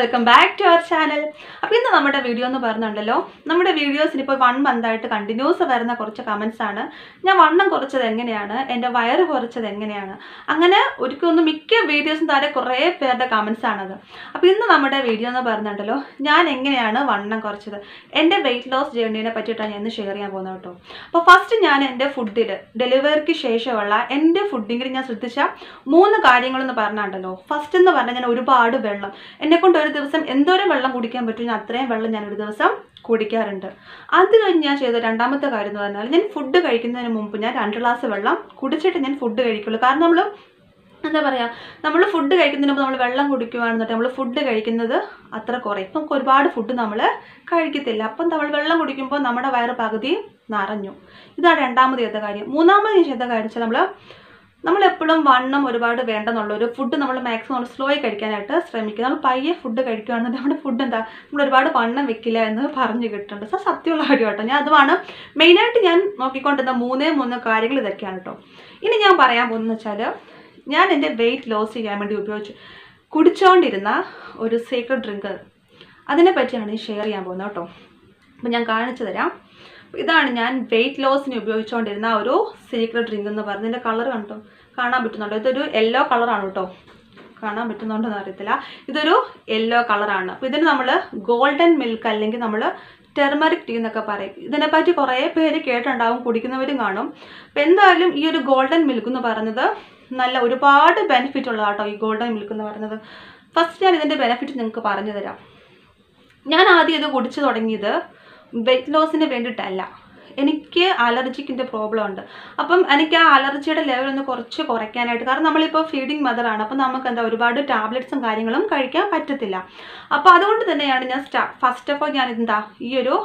Welcome back to our channel അപ്പോൾ ഇന്ന് നമ്മുടെ വീഡിയോ എന്ന് പറഞ്ഞുണ്ടല്ലോ നമ്മുടെ വീഡിയോസിന് ഇപ്പോൾ വൺ മന്തായിട്ട് കണ്ടിന്യൂസ് വരുന്ന കുറച്ച് കമൻസ് ആണ്. ഞാൻ വണ്ണം കുറച്ചത് എങ്ങനെയാണ്? എന്റെ വയറ് കുറച്ചത് എങ്ങനെയാണ്? അങ്ങനെ ഒരിക്കലൊന്നും മിക്ക വീഡിയോസും താരെ കുറേ പേരുടെ കമൻസ് ആണത്. അപ്പോൾ ഇന്ന് നമ്മുടെ വീഡിയോ എന്ന് പറഞ്ഞുണ്ടല്ലോ ഞാൻ എങ്ങനെയാണ് വണ്ണം കുറച്ചത്? എന്റെ വെയിറ്റ് ലോസ് ജേർണീനെ പറ്റിയിട്ടാണ് ഞാൻ ഇന്ന് ഷെയർ ചെയ്യാൻ പോകുന്നത് കേട്ടോ. അപ്പോൾ ഫസ്റ്റ് ഞാൻ എന്റെ ഫുഡിൽ ഡെലിവറിക്ക് ശേഷമുള്ള എന്റെ ഫുഡിങ്ങിൽ ഞാൻ ശ്രദ്ധിച്ച മൂന്ന് കാര്യങ്ങളെന്ന് പറഞ്ഞാണ്ടല്ലോ. ഫസ്റ്റ് എന്ന് പറഞ്ഞാൽ ഞാൻ ഒരുപാട് വെള്ളം. എന്നെ കൊണ്ട് ഒരു ദിവസം എന്തോരം വെള്ളം കുടിക്കാൻ പറ്റും? ഞാൻ അത്രയും വെള്ളം ഞാൻ ഒരു ദിവസം കുടിക്കാറുണ്ട്. അത് കഴിഞ്ഞ് ഞാൻ ചെയ്ത രണ്ടാമത്തെ കാര്യം എന്ന് പറഞ്ഞാൽ ഞാൻ ഫുഡ് കഴിക്കുന്നതിന് മുമ്പ് ഞാൻ രണ്ട് ഗ്ലാസ് വെള്ളം കുടിച്ചിട്ട് ഞാൻ ഫുഡ് കഴിക്കുള്ളൂ. കാരണം നമ്മൾ എന്താ പറയുക നമ്മൾ ഫുഡ് കഴിക്കുന്നതിന് മുമ്പ് നമ്മൾ വെള്ളം കുടിക്കുകയാണെന്നിട്ട് നമ്മൾ ഫുഡ് കഴിക്കുന്നത് അത്ര കുറയും. ഇപ്പം നമുക്ക് ഒരുപാട് ഫുഡ് നമ്മൾ കഴിക്കത്തില്ല. അപ്പം നമ്മൾ വെള്ളം കുടിക്കുമ്പോൾ നമ്മുടെ വയറ് പകുതി നിറഞ്ഞു. ഇതാണ് രണ്ടാമത് ചെയ്ത കാര്യം. മൂന്നാമത് ചെയ്ത കാര്യം വെച്ചാൽ നമ്മൾ നമ്മളെപ്പോഴും വണ്ണം ഒരുപാട് വേണ്ടെന്നുള്ള ഒരു ഫുഡ് നമ്മൾ മാക്സിമം നമ്മൾ സ്ലോയി കഴിക്കാനായിട്ട് ശ്രമിക്കുക. നമ്മൾ പയ്യെ ഫുഡ് കഴിക്കുകയാണെന്നുണ്ടെങ്കിൽ നമ്മുടെ ഫുഡ് എന്താ? നമ്മൾ ഒരുപാട് വണ്ണം വെക്കില്ല എന്ന് പറഞ്ഞു കിട്ടുന്നുണ്ട് സോ സത്യമുള്ള കാര്യം കേട്ടോ. ഞാൻ അതുമാണ് മെയിനായിട്ട് ഞാൻ നോക്കിക്കൊണ്ടിരുന്ന മൂന്നേ മൂന്ന് കാര്യങ്ങൾ ഇതൊക്കെയാണ് കേട്ടോ. ഇനി ഞാൻ പറയാൻ പോകുന്നത് വെച്ചാൽ ഞാൻ എന്റെ വെയിറ്റ് ലോസ് ചെയ്യാൻ വേണ്ടി ഉപയോഗിച്ചു. കുടിച്ചുകൊണ്ടിരുന്ന ഒരു സീക്രട്ട് ഡ്രിങ്ക് അതിനെപ്പറ്റിയാണ് ഷെയർ ചെയ്യാൻ പോകുന്നത് കേട്ടോ. അപ്പം ഞാൻ കാണിച്ചു തരാം. ഇതാണ് ഞാൻ വെയിറ്റ് ലോസിന് ഉപയോഗിച്ചുകൊണ്ടിരുന്ന ഒരു സീക്രട്ട് ഡ്രിങ്ക് എന്ന് പറയുന്നത്. ഇതിന്റെ കളർ കണ്ടോ? കാണാൻ പറ്റുന്നുണ്ടോ? ഇതൊരു യെല്ലോ കളറാണ് കേട്ടോ. കാണാൻ പറ്റുന്നുണ്ടോന്ന് അറിയത്തില്ല. ഇതൊരു യെല്ലോ കളറാണ് അപ്പോൾ ഇതിന് നമ്മൾ ഗോൾഡൻ മിൽക്ക് അല്ലെങ്കിൽ നമ്മൾ ടെർമറിക് ടീ എന്നൊക്കെ പറയും. ഇതിനെപ്പറ്റി കുറേ പേര് കേട്ടിട്ടുണ്ടാവും കുടിക്കുന്നവരും കാണും. അപ്പോൾ എന്തായാലും ഈ ഒരു ഗോൾഡൻ മിൽക്ക് എന്ന് പറയുന്നത് നല്ല ഒരുപാട് ബെനിഫിറ്റ് ഉള്ളതാട്ടോ ഈ ഗോൾഡൻ മിൽക്ക് എന്ന് പറയുന്നത്. ഫസ്റ്റ് ഞാൻ ഇതിന്റെ ബെനിഫിറ്റ് നിങ്ങൾക്ക് പറഞ്ഞു തരാം. ഞാൻ ആദ്യം ഇത് കുടിച്ചു തുടങ്ങിയത് വെയിറ്റ് ലോസിന് വേണ്ടിയിട്ടല്ല. എനിക്ക് അലർജിക്കിന്റെ പ്രോബ്ലം ഉണ്ട്. അപ്പം എനിക്ക് ആ അലർജിയുടെ ലെവൽ ഒന്ന് കുറച്ച് കുറയ്ക്കാനായിട്ട് കാരണം നമ്മളിപ്പോൾ ഫീഡിങ് മദറാണ് അപ്പം നമുക്ക് എന്താ ഒരുപാട് ടാബ്ലറ്റ്സും കാര്യങ്ങളും കഴിക്കാൻ പറ്റത്തില്ല. അപ്പോൾ അതുകൊണ്ട് തന്നെയാണ് ഞാൻ സ്റ്റാ ഫസ്റ്റ് ഓഫ് ഓൾ ഞാൻ എന്താ ഈ ഒരു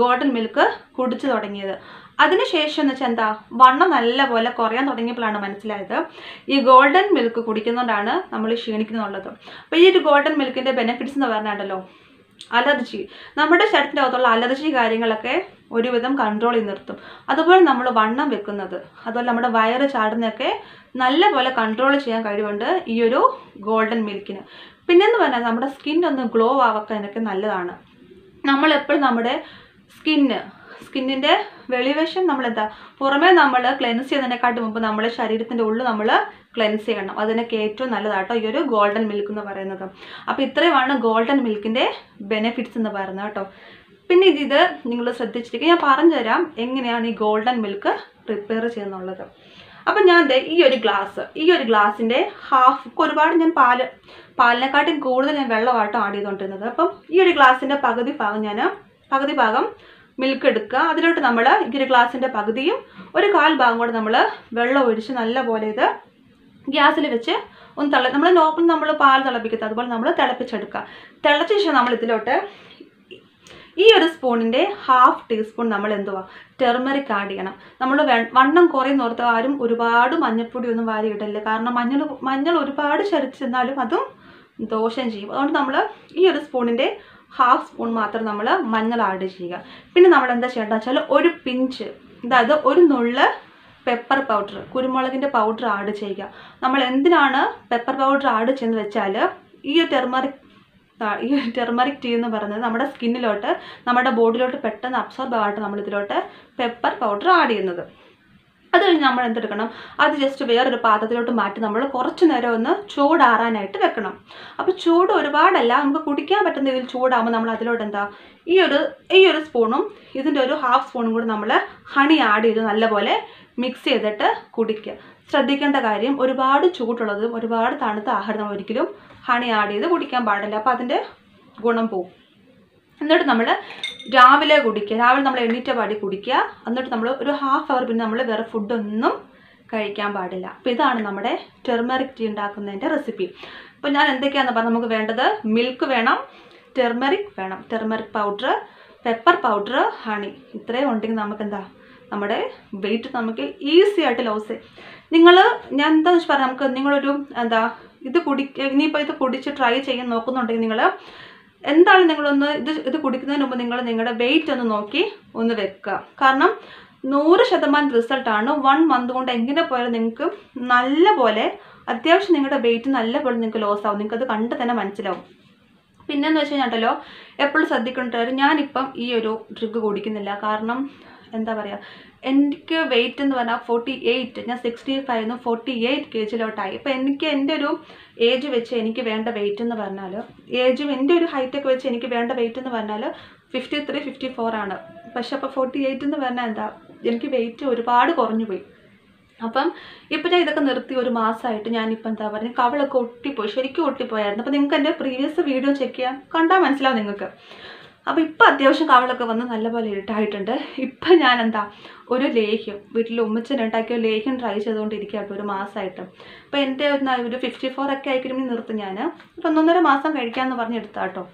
ഗോൾഡൻ മിൽക്ക് കുടിച്ചു തുടങ്ങിയത്. അതിനുശേഷം എന്ന് വെച്ചാൽ എന്താ വണ്ണം നല്ലപോലെ കുറയാൻ തുടങ്ങിയപ്പോഴാണ് മനസ്സിലായത്. ഈ ഗോൾഡൻ മിൽക്ക് കുടിക്കുന്നതുകൊണ്ടാണ് നമ്മൾ ക്ഷീണിക്കുന്നുള്ളത്. അപ്പോൾ ഈ ഒരു ഗോൾഡൻ മിൽക്കിന്റെ ബെനിഫിറ്റ്സ് എന്ന് പറഞ്ഞാണ്ടല്ലോ അലർജി. നമ്മുടെ ശരീരത്തിന്റെ അകത്തുള്ള അലർജി കാര്യങ്ങളൊക്കെ ഒരുവിധം കൺട്രോൾ ചെയ്ത് നിർത്തും. അതുപോലെ നമ്മൾ വണ്ണം വെക്കുന്നത്. അതുപോലെ നമ്മുടെ വയറ് ചാടുന്നതൊക്കെ നല്ലപോലെ കൺട്രോൾ ചെയ്യാൻ കഴിവുണ്ട് ഈ ഒരു ഗോൾഡൻ മിൽക്കിന് പിന്നെന്ന് പറഞ്ഞാൽ നമ്മുടെ സ്കിൻ ഒന്ന് ഗ്ലോ ആവാക്കാനൊക്കെ നല്ലതാണ്. നമ്മളെപ്പോഴും നമ്മുടെ സ്കിന്ന് സ്കിന്നിന്റെ വെളിവശം നമ്മളെന്താ? പുറമേ നമ്മൾ ക്ലെൻസ് ചെയ്യുന്നതിനെക്കാട്ടും മുമ്പ് നമ്മുടെ ശരീരത്തിന്റെ ഉള്ളിൽ നമ്മൾ ക്ലെൻസ് ചെയ്യണം. അതിനൊക്കെ ഏറ്റവും നല്ലതാട്ടോ ഈ ഒരു ഗോൾഡൻ മിൽക്ക് എന്ന് പറയുന്നത്. അപ്പോൾ ഇത്രയുമാണ് ഗോൾഡൻ മിൽക്കിന്റെ ബെനിഫിറ്റ്സ് എന്ന് പറയുന്നത് കേട്ടോ. പിന്നെ ഇത് നിങ്ങൾ ശ്രദ്ധിച്ചിരിക്കുക. ഞാൻ പറഞ്ഞുതരാം എങ്ങനെയാണ് ഈ ഗോൾഡൻ മിൽക്ക് പ്രിപ്പയർ ചെയ്യുന്നുള്ളത്. അപ്പം ഞാൻ എന്താ ഈ ഒരു ഗ്ലാസ് ഈ ഒരു ഗ്ലാസിന്റെ ഹാഫ് ഒരുപാട് ഞാൻ പാൽ പാലിനെക്കാട്ടും കൂടുതൽ ഞാൻ വെള്ളമായിട്ട് ആഡ് ചെയ്തുകൊണ്ടിരുന്നത് അപ്പം ഈ ഒരു ഗ്ലാസിന്റെ പകുതി ഭാഗം ഞാൻ പകുതി ഭാഗം മിൽക്ക് എടുക്കുക. അതിലോട്ട് നമ്മൾ ഈ ഒരു ഗ്ലാസിന്റെ പകുതിയും ഒരു കാൽ ഭാഗം കൂടെ നമ്മൾ വെള്ളം ഒഴിച്ച് നല്ലപോലെ ഇത് ഗ്യാസിൽ വെച്ച് ഒന്ന് തിള നമ്മൾ നോർമൽ നമ്മൾ പാൽ തിളപ്പിക്കുന്നത് അതുപോലെ നമ്മൾ തിളപ്പിച്ചെടുക്കുക. തിളച്ച ശേഷം നമ്മൾ ഇതിലോട്ട് ഈ ഒരു സ്പൂണിന്റെ ഹാഫ് ടീസ്പൂൺ നമ്മൾ എന്തുവാ? ടെർമറിക് ആഡ് ചെയ്യണം. നമ്മൾ വണ്ണം കുറയുന്ന ഓർത്ത് ആരും ഒരുപാട് മഞ്ഞൾപ്പൊടി ഒന്നും വാരി ഇടല്ല കാരണം മഞ്ഞൾ മഞ്ഞൾ ഒരുപാട് ചരിച്ചെന്നാലും അതും ദോഷം ചെയ്യും. അതുകൊണ്ട് നമ്മൾ ഈ ഒരു സ്പൂണിന്റെ ഹാഫ് സ്പൂൺ മാത്രം നമ്മൾ മഞ്ഞൾ ആഡ് ചെയ്യുക. പിന്നെ നമ്മൾ എന്താ ചെയ്യേണ്ടത് വെച്ചാൽ ഒരു പിഞ്ച് അതായത് ഒരു നുള്ള് പെപ്പർ പൗഡർ കുരുമുളകിന്റെ പൗഡർ ആഡ് ചെയ്യുക. നമ്മൾ എന്തിനാണ് പെപ്പർ പൗഡർ ആഡ് ചെയ്യുന്നത് വെച്ചാൽ ഈ ടെർമറിക് ഈ ടെർമറിക് ടീ എന്ന് പറയുന്നത് നമ്മുടെ സ്കിന്നിലോട്ട് നമ്മുടെ ബോഡിയിലോട്ട് പെട്ടെന്ന് അബ്സോർബ് ആയിട്ട് നമ്മളിതിലോട്ട് പെപ്പർ പൗഡർ ആഡ് ചെയ്യുന്നത്. അത് കഴിഞ്ഞ് നമ്മൾ എന്തെടുക്കണം? അത് ജസ്റ്റ് വേറൊരു പാത്രത്തിലോട്ട് മാറ്റി നമ്മൾ കുറച്ച് നേരം ഒന്ന് ചൂടാറാനായിട്ട് വെക്കണം. അപ്പോൾ ചൂട് ഒരുപാടല്ല നമുക്ക് കുടിക്കാൻ പറ്റുന്ന രീതിയിൽ ചൂടാകുമ്പോൾ നമ്മൾ അതിലോട്ട് എന്താ? ഈ ഒരു ഈ ഒരു സ്പൂണും ഇതിന്റെ ഒരു ഹാഫ് സ്പൂണും കൂടി നമ്മൾ ഹണി ആഡ് ചെയ്ത് നല്ലപോലെ മിക്സ് ചെയ്തിട്ട് കുടിക്കുക. ശ്രദ്ധിക്കേണ്ട കാര്യം ഒരുപാട് ചൂടുള്ളതും ഒരുപാട് തണുത്ത ആഹാരം ഒരിക്കലും ഹണി ആഡ് ചെയ്ത് കുടിക്കാൻ പാടില്ല. അപ്പോൾ അതിന്റെ ഗുണം പോവും. എന്നിട്ട് നമ്മൾ രാവിലെ കുടിക്കുക. രാവിലെ നമ്മൾ എണ്ണീറ്റ പാടി കുടിക്കുക. എന്നിട്ട് നമ്മൾ ഒരു ഹാഫ് അവർ പിന്നെ നമ്മൾ വേറെ ഫുഡൊന്നും കഴിക്കാൻ പാടില്ല. അപ്പോൾ ഇതാണ് നമ്മുടെ ടെർമറിക് ടീ ഉണ്ടാക്കുന്നതിന്റെ റെസിപ്പി അപ്പോൾ ഞാൻ എന്തൊക്കെയാണെന്ന് പറഞ്ഞാൽ നമുക്ക് വേണ്ടത് മിൽക്ക് വേണം ടെർമറിക് വേണം. Turmeric powder pepper powder honey ഇത്രയും ഉണ്ടെങ്കിൽ നമുക്ക് എന്താ? നമ്മുടെ വെയിറ്റ് നമുക്ക് ഈസി ആയിട്ട് ലോസ് നിങ്ങൾ ഞാൻ എന്താണെന്ന് വെച്ചാൽ പറയാം നമുക്ക് നിങ്ങളൊരു എന്താ ഇത് കുടി ഇനിയിപ്പോൾ ഇത് കുടിച്ച് ട്രൈ ചെയ്യാൻ നോക്കുന്നുണ്ടെങ്കിൽ നിങ്ങൾ എന്താണ് നിങ്ങളൊന്ന് ഇത് ഇത് കുടിക്കുന്നതിന് മുമ്പ് നിങ്ങൾ നിങ്ങളുടെ വെയിറ്റ് ഒന്ന് നോക്കി ഒന്ന് വെക്കുക കാരണം നൂറ് ശതമാനം റിസൾട്ടാണ് വൺ മന്ത് കൊണ്ട് എങ്ങനെ പോയാലും നിങ്ങൾക്ക് നല്ല പോലെ അത്യാവശ്യം നിങ്ങളുടെ വെയിറ്റ് നല്ല പോലെ നിങ്ങൾക്ക് ലോസ് ആവും. നിങ്ങൾക്ക് അത് കണ്ട് തന്നെ മനസ്സിലാവും. പിന്നെന്ന് വെച്ച് കഴിഞ്ഞാൽ എപ്പോഴും ശ്രദ്ധിക്കേണ്ടത് ഞാനിപ്പം ഈ ഒരു ഡ്രിഗ് കുടിക്കുന്നില്ല. കാരണം എന്താ പറയുക എനിക്ക് വെയിറ്റ് എന്ന് പറഞ്ഞാൽ ഫോർട്ടി എയ്റ്റ് ഞാൻ സിക്സ്റ്റി ഫൈവ് നിന്ന് ഫോർട്ടി എയ്റ്റ് കെ ജിയിലോട്ടായി അപ്പോൾ എനിക്ക് എന്റെ ഒരു ഏജ് വെച്ച് എനിക്ക് വേണ്ട വെയിറ്റ് എന്ന് പറഞ്ഞാൽ ഏജും എന്റെ ഒരു ഹൈറ്റൊക്കെ വെച്ച് എനിക്ക് വേണ്ട വെയിറ്റ് എന്ന് പറഞ്ഞാൽ ഫിഫ്റ്റി ത്രീ ഫിഫ്റ്റി ഫോർ ആണ്. പക്ഷെ അപ്പോൾ ഫോർട്ടി എയ്റ്റ് എന്ന് പറഞ്ഞാൽ എന്താ എനിക്ക് വെയിറ്റ് ഒരുപാട് കുറഞ്ഞു പോയി. അപ്പം ഇപ്പം ഞാൻ ഇതൊക്കെ നിർത്തി ഒരു മാസമായിട്ട് ഞാനിപ്പോൾ എന്താ പറയുക കവളൊക്കെ ഒട്ടിപ്പോയി ശരിക്കും ഒട്ടിപ്പോയായിരുന്നു. അപ്പോൾ നിങ്ങൾക്ക് എന്റെ പ്രീവിയസ് വീഡിയോ ചെക്ക് ചെയ്യാം കണ്ടാൽ മനസ്സിലാവും നിങ്ങൾക്ക്. അപ്പോൾ ഇപ്പോൾ അത്യാവശ്യം കവളൊക്കെ വന്ന് നല്ലപോലെ ഇരുട്ടായിട്ടുണ്ട്. ഇപ്പം ഞാൻ എന്താ ഒരു ലേഹ്യം വീട്ടിൽ ഉമ്മച്ചൻ ഉണ്ടാക്കിയ ലേഹ്യം ട്രൈ ചെയ്തുകൊണ്ടിരിക്കുകയാണ് ഒരു മാസമായിട്ട് അപ്പോൾ എന്റെ ഒന്ന് ഒരു ഫിഫ്റ്റി ഫോർ ഒക്കെ ആയിക്കഴിയുമ്പോൾ നിർത്തും ഞാൻ ഇപ്പം ഒന്നൊന്നര മാസം കഴിക്കാമെന്ന് പറഞ്ഞ് എടുത്താ കേട്ടോ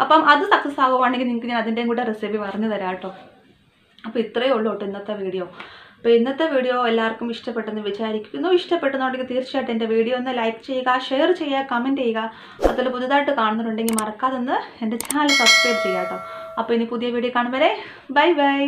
അപ്പം അത് സക്സസ് ആകുവാണെങ്കിൽ നിങ്ങൾക്ക് ഞാൻ അതിന്റെയും കൂടെ റെസിപ്പി പറഞ്ഞു തരാം കേട്ടോ അപ്പോൾ ഇത്രയേ ഉള്ളൂ കേട്ടോ ഇന്നത്തെ വീഡിയോ അപ്പോൾ ഇന്നത്തെ വീഡിയോ എല്ലാവർക്കും ഇഷ്ടപ്പെട്ടെന്ന് വിചാരിക്കുന്നു. ഇഷ്ടപ്പെട്ടെന്നുണ്ടെങ്കിൽ തീർച്ചയായിട്ടും എന്റെ വീഡിയോ ഒന്ന് ലൈക്ക് ചെയ്യുക ഷെയർ ചെയ്യുക കമന്റ് ചെയ്യുക. അതിൽ പുതുതായിട്ട് കാണുന്നുണ്ടെങ്കിൽ മറക്കാതെ ഒന്ന് എന്റെ ചാനൽ സബ്സ്ക്രൈബ് ചെയ്യുക കേട്ടോ അപ്പോൾ ഇനി പുതിയ വീഡിയോ കാണും ബൈ ബൈ